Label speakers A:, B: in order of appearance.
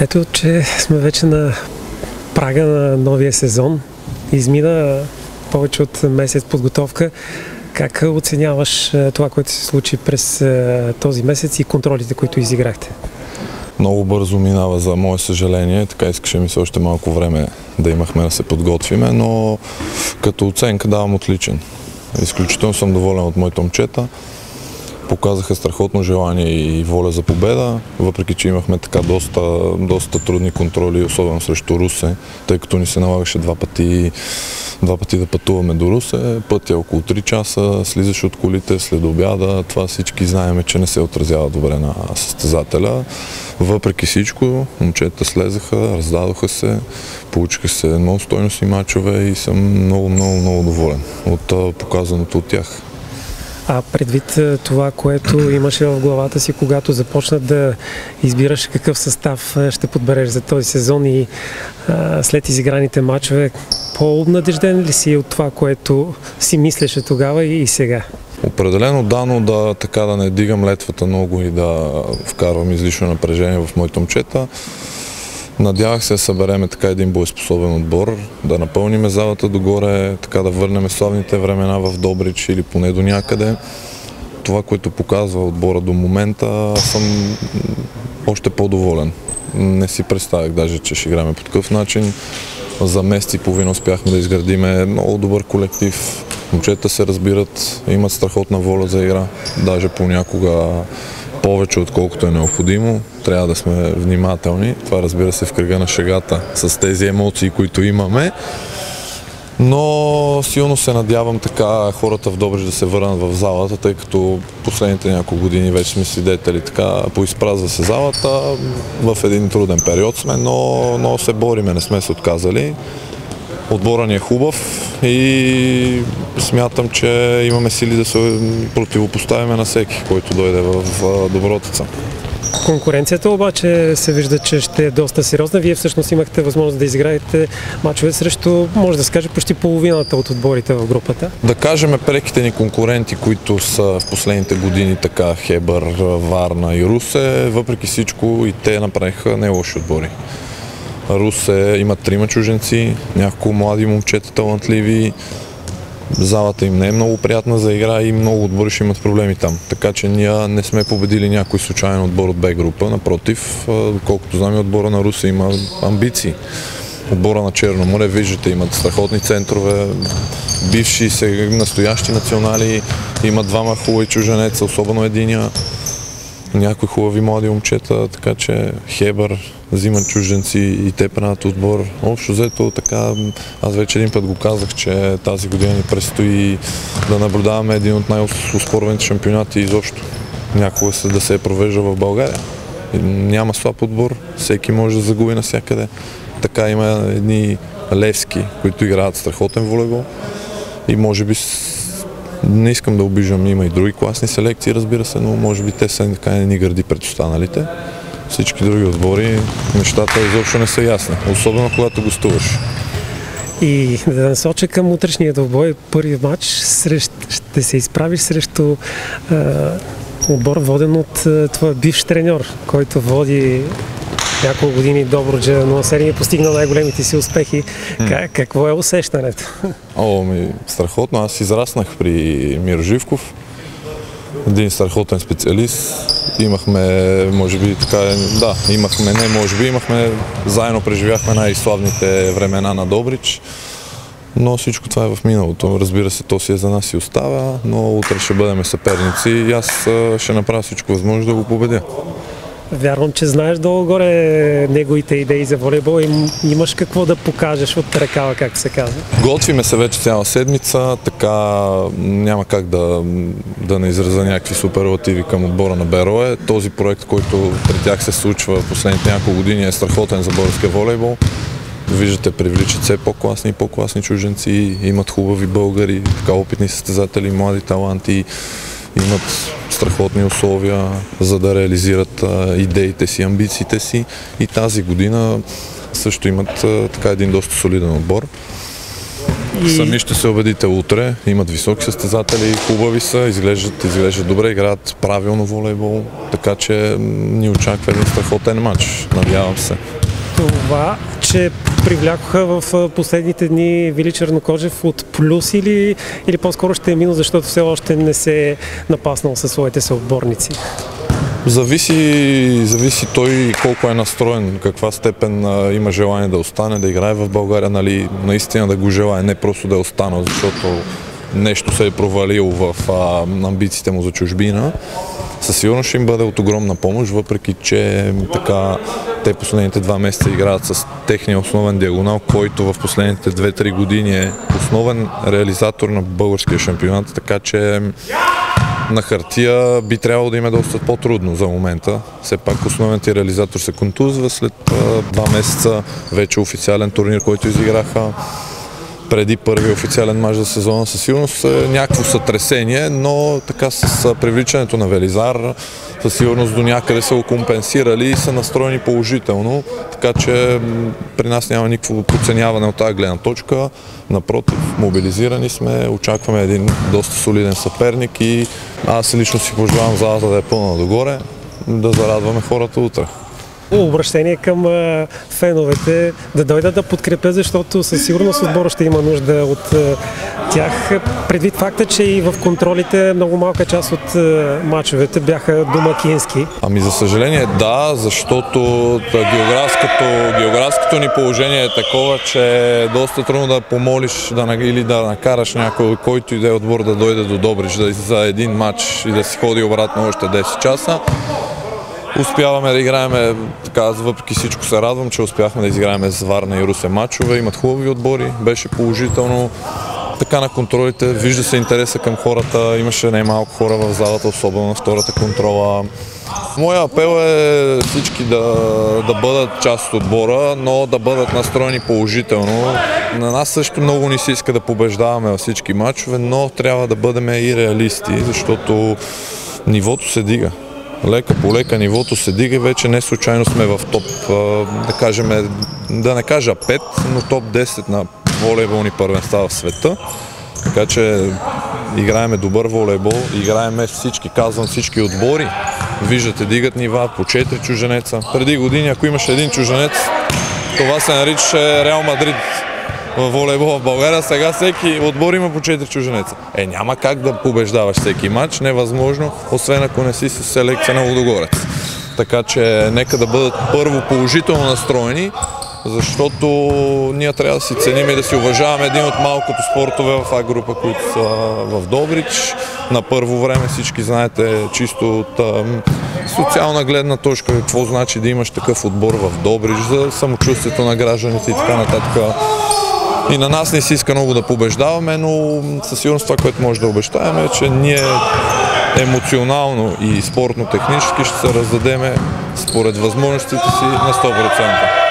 A: Ето, че сме вече на прага на новия сезон. Измина повече от месец подготовка. Как оценяваш е, това, което се случи през е, този месец и контролите, които изиграхте?
B: Много бързо минава за мое съжаление, така искаше ми се още малко време да имахме да се подготвиме, но като оценка давам отличен. Изключително съм доволен от моите момчета показаха страхотно желание и воля за победа, въпреки че имахме така доста, доста трудни контроли, особено срещу Русе, тъй като ни се налагаше два пъти, два пъти да пътуваме до Русе. Пътя е около 3 часа, слизаш от колите след обяда. Това всички знаеме, че не се отразява добре на състезателя. Въпреки всичко, момчета слезаха, раздадоха се, получиха се много стойностни мачове и съм много, много, много доволен от показаното от тях.
A: А предвид е, това, което имаше в главата си, когато започна да избираш какъв състав е, ще подбереш за този сезон и а, след изиграните матчове, по-обнадежден ли си от това, което си мислеше тогава и сега?
B: Определено дано да така да не дигам летвата много и да вкарвам излишно напрежение в моите момчета. Надявах се да събереме така един боеспособен отбор, да напълним залата догоре, така да върнем славните времена в Добрич или поне до някъде. Това, което показва отбора до момента, съм още по-доволен. Не си представях даже, че ще играме по такъв начин. За месец и половина успяхме да изградиме много добър колектив. Момчета се разбират, имат страхотна воля за игра. Даже понякога повече отколкото е необходимо. Трябва да сме внимателни. Това разбира се в кръга на шегата с тези емоции, които имаме. Но силно се надявам така хората в Добрич да се върнат в залата, тъй като последните няколко години вече сме свидетели така, поизпразва се залата. В един труден период сме, но, но се бориме, не сме се отказали. Отбора ни е хубав и смятам, че имаме сили да се противопоставяме на всеки, който дойде в Добротица.
A: Конкуренцията обаче се вижда, че ще е доста сериозна. Вие всъщност имахте възможност да изиграете мачове срещу, може да се каже, почти половината от отборите в групата.
B: Да кажем преките ни конкуренти, които са в последните години така Хебър, Варна и Русе, въпреки всичко и те направиха не лоши отбори. Русе има трима чуженци, няколко млади момчета талантливи. Залата им не е много приятна за игра и много отбори ще имат проблеми там. Така че ние не сме победили някой случайен отбор от Б група. Напротив, доколкото знам отбора на Русе има амбиции. Отбора на Черно море, виждате, имат страхотни центрове, бивши, сега настоящи национали, има двама хубави чуженеца, особено единия някои хубави млади момчета, така че Хебър взимат чужденци и те правят отбор. Общо взето така, аз вече един път го казах, че тази година ни предстои да наблюдаваме един от най-успорваните шампионати изобщо. Някога се да се е провежда в България. Няма слаб отбор, всеки може да загуби навсякъде. Така има едни левски, които играят страхотен волейбол и може би не искам да обижам, има и други класни селекции, разбира се, но може би те са така не ни гърди пред останалите. Всички други отбори, нещата изобщо не са ясни, особено когато гостуваш.
A: И да насоча към утрешния двобой, първи матч ще се изправиш срещу е, отбор воден от е, твоя бивш треньор, който води няколко години Добруджа, но серия е постигнал най-големите си успехи. Как, какво е усещането?
B: О, ми, страхотно. Аз израснах при Миро Живков. Един страхотен специалист. Имахме, може би така, да, имахме, не може би, имахме, заедно преживяхме най-славните времена на Добрич. Но всичко това е в миналото. Разбира се, то си е за нас и остава, но утре ще бъдем съперници и аз ще направя всичко възможно да го победя.
A: Вярвам, че знаеш долу-горе неговите идеи за волейбол и имаш какво да покажеш от ръкава, както се казва.
B: Готвиме се вече цяла седмица, така няма как да, да не изразя някакви суперлативи към отбора на Берое. Този проект, който при тях се случва последните няколко години е страхотен за българския волейбол. Виждате, привличат все по-класни и по-класни чуженци, имат хубави българи, така опитни състезатели, млади таланти имат страхотни условия за да реализират идеите си, амбициите си и тази година също имат така един доста солиден отбор. И... Сами ще се убедите утре. Имат високи състезатели, хубави са, изглеждат, изглеждат добре, играят правилно волейбол, така че ни очаква един страхотен матч. Надявам се.
A: Това, че привлякоха в последните дни Вили Чернокожев от плюс или, или по-скоро ще е минус, защото все още не се е напаснал със своите съотборници?
B: Зависи, зависи той колко е настроен, каква степен а, има желание да остане, да играе в България, нали, наистина да го желая, не просто да е останал, защото нещо се е провалил в а, амбициите му за чужбина. Със сигурност ще им бъде от огромна помощ, въпреки че така те последните два месеца играят с техния основен диагонал, който в последните 2-3 години е основен реализатор на българския шампионат, така че на хартия би трябвало да има доста по-трудно за момента. Все пак основният ти реализатор се контузва след два месеца вече официален турнир, който изиграха преди първи официален мач за сезона. Със сигурност е някакво сътресение, но така с привличането на Велизар със сигурност до някъде са го компенсирали и са настроени положително, така че при нас няма никакво подценяване от тази гледна точка. Напротив, мобилизирани сме, очакваме един доста солиден съперник и аз лично си пожелавам залата да е пълна догоре, да зарадваме хората утре
A: обращение към феновете да дойдат да подкрепят, защото със сигурност отбора ще има нужда от тях. Предвид факта, че и в контролите много малка част от мачовете бяха домакински.
B: Ами за съжаление да, защото географското, географското ни положение е такова, че е доста трудно да помолиш да, или да накараш някой, който и да е отбор да дойде до Добрич да, за един матч и да си ходи обратно още 10 часа успяваме да играем, така, въпреки всичко се радвам, че успяхме да изиграем с Варна и Русе мачове. Имат хубави отбори, беше положително. Така на контролите, вижда се интереса към хората, имаше най-малко хора в залата, особено на втората контрола. Моя апел е всички да, да бъдат част от отбора, но да бъдат настроени положително. На нас също много ни се иска да побеждаваме във всички матчове, но трябва да бъдем и реалисти, защото нивото се дига лека по лека нивото се дига вече не случайно сме в топ, да кажем, да не кажа 5, но топ 10 на волейболни първенства в света. Така че играеме добър волейбол, играеме всички, казвам всички отбори. Виждате, дигат нива по 4 чуженеца. Преди години, ако имаше един чуженец, това се наричаше Реал Мадрид в волейбол в България. Сега всеки отбор има по 4 чуженеца. Е, няма как да побеждаваш всеки матч, невъзможно, освен ако не си с селекция на Лудогорец. Така че нека да бъдат първо положително настроени, защото ние трябва да си ценим и да си уважаваме един от малкото спортове в А група, които са в Добрич. На първо време всички знаете чисто от социална гледна точка какво значи да имаш такъв отбор в Добрич, за самочувствието на гражданите и така нататък. И на нас не си иска много да побеждаваме, но със сигурност това, което може да обещаем е, че ние емоционално и спортно-технически ще се раздадеме според възможностите си на 100%.